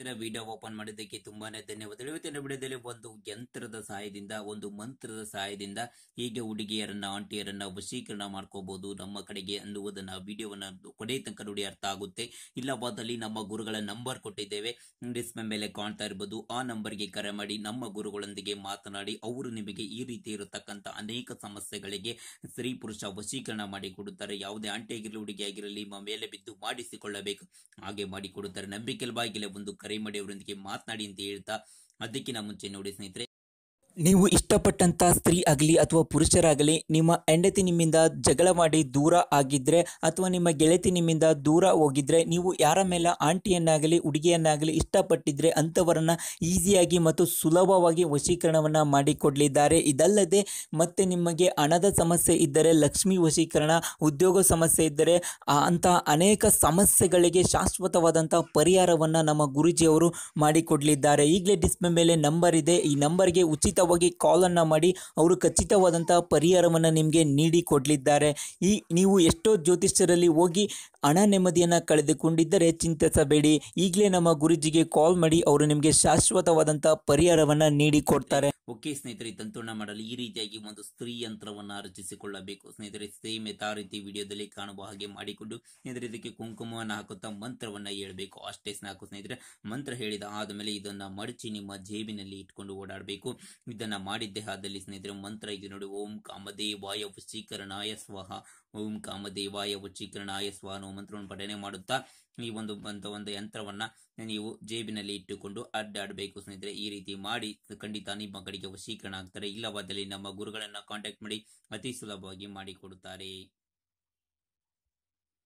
ಸ್ನೇಹಿತರೆ, video open ಮಾಡಿದ್ದಕ್ಕೆ ತುಂಬಾನೇ ಧನ್ಯವಾದಗಳು. ಇವತ್ತಿನ ವಿಡಿಯೋದಲ್ಲಿ ಒಂದು ಯಂತ್ರದ ಸಹಾಯದಿಂದ, ಒಂದು ಮಂತ್ರದ ಸಹಾಯದಿಂದ ಹೀಗೆ ಹುಡುಗಿಯರನ್ನ, ಆಂಟಿಯರನ್ನ ವಶೀಕರಣ ಮಾಡ್ಕೋಬಹುದು ನಮ್ಮ ಕಡೆಗೆ ಅನ್ನುವುದನ್ನ ವಿಡಿಯೋವನ್ನ ಕೊನೆ ತನಕ ನೋಡಿ ಅರ್ಥ ಆಗುತ್ತೆ. ಇಲ್ಲವಾದಲ್ಲಿ ನಮ್ಮ ಗುರುಗಳ ನಂಬರ್ ಕೊಟ್ಟಿದ್ದೇವೆ. ಡಿಸ್ಪ್ಲೇ ಮೇಲೆ ಕಾಣ್ತಾ ಇರಬಹುದು ಆ ನಂಬರ್ಗೆ ಕರೆ ಮಾಡಿ ನಮ್ಮ ಗುರುಗಳೊಂದಿಗೆ ಮಾತನಾಡಿ, ಅವರು ನಿಮಗೆ ಈ ರೀತಿ ಇರತಕ್ಕಂತ ಅನೇಕ ಸಮಸ್ಯೆಗಳಿಗೆ ಸ್ತ್ರೀ ಪುರುಷ ವಶೀಕರಣ ಮಾಡಿಕೊಡುತ್ತಾರೆ ಯಾವುದೇ ಆಂಟಿ ಆಗಿರಲಿ, ಹುಡುಗಿ ಆಗಿರಲಿ ಮೇಲೆ ಬಿದ್ದು ಮಾಡಿಸಿಕೊಳ್ಳಬೇಕು. ಹಾಗೆ ಮಾಡಿಕೊಡುತ್ತಾರೆ ನಂಬಿಕೆ ಬಾಯಿಗೆ ಒಂದು ಮಾಡಿ ಅವರೊಂದಿಗೆ ಮಾತನಾಡಿ ಅಂತ ಹೇಳ್ತಾ ಅದಕ್ಕಿಂತ ಮುಂಚೆ ನೋಡಿ ಸ್ನೇಹಿತರೆ ನೀವು ಇಷ್ಟಪಟ್ಟಂಥ ಸ್ತ್ರೀ ಆಗಲಿ ಅಥವಾ ಪುರುಷರಾಗಲಿ, ನಿಮ್ಮ ಹೆಂಡತಿ ನಿಮ್ಮಿಂದ ಜಗಳ ಮಾಡಿ ದೂರ ಆಗಿದ್ರೆ ಅಥವಾ ನಿಮ್ಮ ಗೆಳತಿ ನಿಮ್ಮಿಂದ ದೂರ ಹೋಗಿದ್ರೆ, ನೀವು ಯಾರ ಮೇಲೆ ಆಂಟಿಯನ್ನಾಗಲಿ, ಹುಡುಗಿಯನ್ನಾಗಲಿ ಇಷ್ಟಪಟ್ಟಿದ್ರೆ ಅಂಥವರನ್ನ ಈಸಿಯಾಗಿ ಮತ್ತು ಸುಲಭವಾಗಿ ವಶೀಕರಣವನ್ನು ಮಾಡಿಕೊಡಲಿದ್ದಾರೆ. ಇದಲ್ಲದೆ ಮತ್ತೆ ನಿಮಗೆ ಹಣದ ಸಮಸ್ಯೆ ಇದ್ದರೆ, ಲಕ್ಷ್ಮಿ ವಶೀಕರಣ, ಉದ್ಯೋಗ ಸಮಸ್ಯೆ ಇದ್ದರೆ ಅಂತಹ ಅನೇಕ ಸಮಸ್ಯೆಗಳಿಗೆ ಶಾಶ್ವತವಾದಂಥ ಪರಿಹಾರವನ್ನು ನಮ್ಮ ಗುರುಜಿಯವರು ಮಾಡಿಕೊಡಲಿದ್ದಾರೆ. ಈಗಲೇ ಡಿಸ್ಪ್ಲೇ ಮೇಲೆ ನಂಬರ್ ಇದೆ. ಈ ನಂಬರ್ಗೆ ಉಚಿತವಾಗಿ ಕಾಲನ್ನು ಮಾಡಿ ಅವರು ಖಚಿತವಾದಂತಹ ಪರಿಹಾರವನ್ನು ನಿಮಗೆ ನೀಡಿ ಕೊಡಲಿದ್ದಾರೆ. ಈ ನೀವು ಎಷ್ಟೋ ಜ್ಯೋತಿಷ್ಯರಲ್ಲಿ ಹೋಗಿ ಹಣ ನೆಮ್ಮದಿಯನ್ನು ಕಳೆದುಕೊಂಡಿದ್ದರೆ ಚಿಂತಿಸಬೇಡಿ. ಈಗಲೇ ನಮ್ಮ ಗುರುಜಿಗೆ ಕಾಲ್ ಮಾಡಿ ಅವರು ನಿಮಗೆ ಶಾಶ್ವತವಾದಂಥ ಪರಿಹಾರವನ್ನು ನೀಡಿ ಕೊಡ್ತಾರೆ. ಓಕೆ ಸ್ನೇಹಿತರೆ ತಂತ್ರಣ ಮಾಡಲು ಈ ರೀತಿಯಾಗಿ ಒಂದು ಸ್ತ್ರೀ ಯಂತ್ರವನ್ನು ರಚಿಸಿಕೊಳ್ಳಬೇಕು. ಸ್ನೇಹಿತರೆ, ಸೇಮ್ ಯಥಾ ರೀತಿ ವಿಡಿಯೋದಲ್ಲಿ ಕಾಣುವ ಹಾಗೆ ಮಾಡಿಕೊಂಡು ಸ್ನೇಹಿತರೆ, ಇದಕ್ಕೆ ಕುಂಕುಮವನ್ನು ಹಾಕುತ್ತಾ ಮಂತ್ರವನ್ನ ಹೇಳಬೇಕು. ಅಷ್ಟೇ ಸಾಕು ಸ್ನೇಹಿತರೆ, ಮಂತ್ರ ಹೇಳಿದ ಆದಮೇಲೆ ಇದನ್ನ ಮಡಚಿ ನಿಮ್ಮ ಜೇಬಿನಲ್ಲಿ ಇಟ್ಕೊಂಡು ಓಡಾಡಬೇಕು. ಇದನ್ನ ಮಾಡಿದ್ದೇ ಆದಲ್ಲಿ ಸ್ನೇಹಿತರೆ, ಮಂತ್ರ ಇದು ನೋಡಿ, ಓಂ ಕಾಮದೇವಾಯ ವಶೀಕರಣಾಯ ಸ್ವಹ. ಓಂ ಕಾಮದೇವಾಯ ಉಚ್ಚೀಕರಣಾಯ ಸ್ವಾನು ಮಂತ್ರವನ್ನು ಪಠನೆ ಮಾಡುತ್ತಾ ಈ ಒಂದು ಒಂದು ಯಂತ್ರವನ್ನ ನೀವು ಜೇಬಿನಲ್ಲಿ ಇಟ್ಟುಕೊಂಡು ಅಡ್ಡಾಡಬೇಕು ಸ್ನೇಹಿತರೆ. ಈ ರೀತಿ ಮಾಡಿ ಖಂಡಿತ ನಿಮ್ಮ ಕಡೆಗೆ ವಶೀಕರಣ ಆಗ್ತಾರೆ. ಇಲ್ಲವಾದಲ್ಲಿ ನಮ್ಮ ಗುರುಗಳನ್ನ ಕಾಂಟ್ಯಾಕ್ಟ್ ಮಾಡಿ ಅತಿ ಸುಲಭವಾಗಿ ಮಾಡಿಕೊಡುತ್ತಾರೆ.